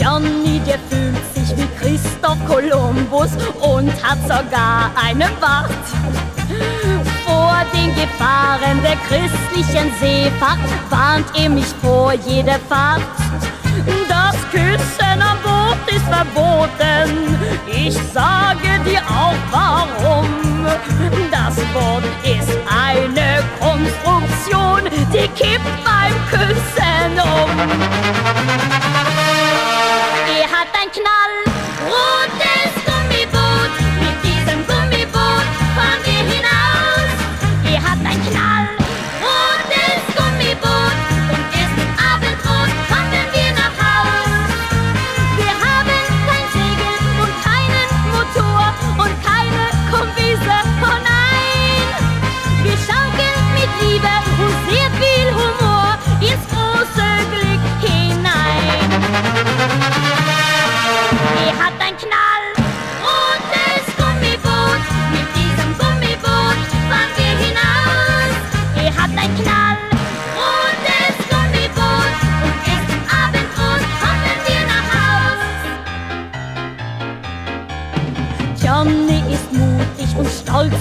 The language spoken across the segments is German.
Johnny, der fühlt sich wie Christoph Kolumbus und hat sogar einen Bart. Vor den Gefahren der christlichen Seefahrt warnt er mich vor jeder Fahrt. Das Küssen am Boot ist verboten. Ich sage dir auch warum. Das Boot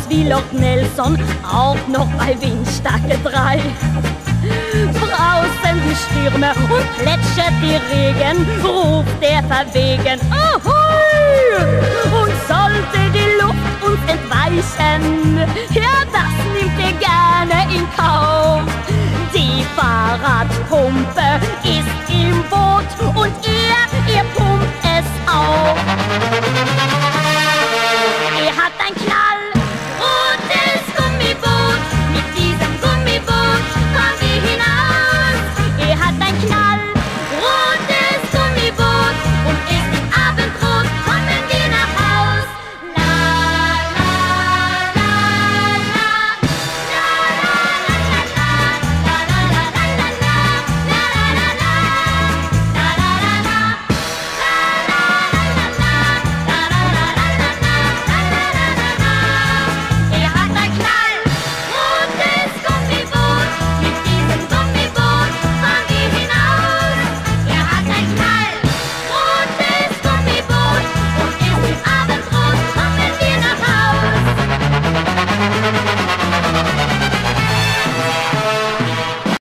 wie Loch Nelson, auch noch bei Windstärke 3. Draußen die Stürme und plätschert die Regen, ruft der verwegen, Ahoi! Und sollte die Luft uns entweichen, ja, das nimmt er gerne in Kauf. Die Fahrradpumpe ist im Boot und er, er pumpt es auf. hat ein Knall